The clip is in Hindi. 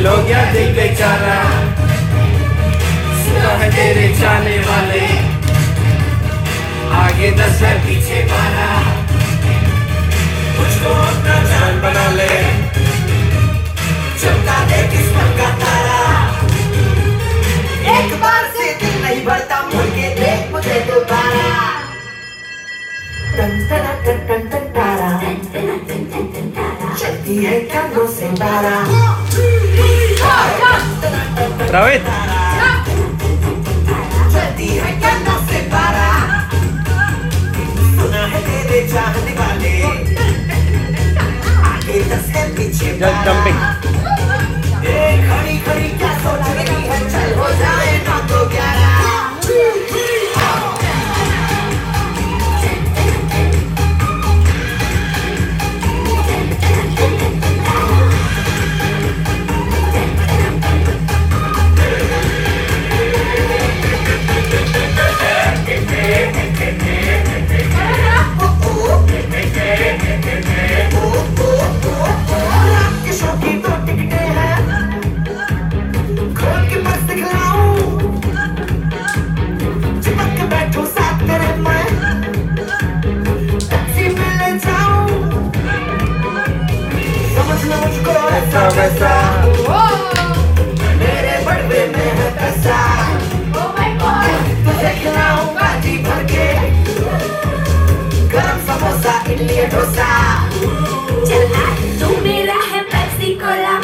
फेल हो गया दिल बेचारा। सुना है तेरे जाने वाले। आगे दस है, पीछे बारा मुझको अपना जान बना ले। चमका दे किस्मत का तारा। एक बार से दिल नहीं भरता, मुड़ देख मुझे दोबारा। तन तन तन तन otra vez. Ya, jumping. मुझको ऐसा वैसा। मेरे बड़वे में है पैसा। तुझे खिलाऊँगा जी भर के। गरम समोसा इडली डोसा। चला तू मेरा है पेप्सी कोला